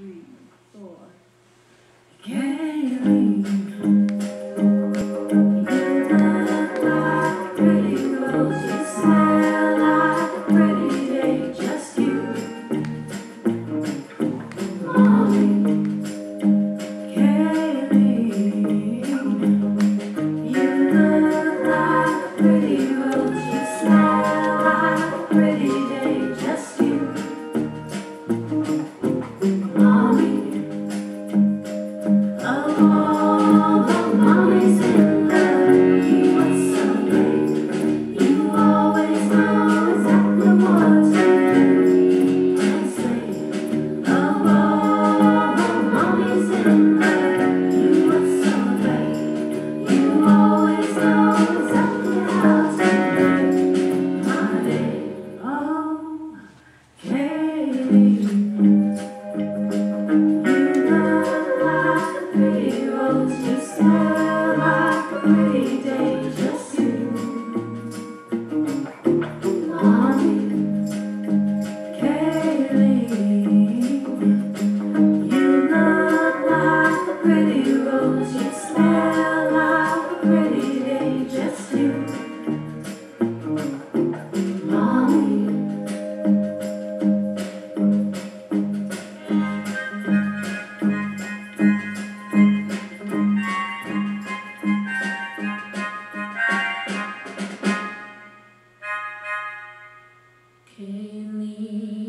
three, four. Leave can.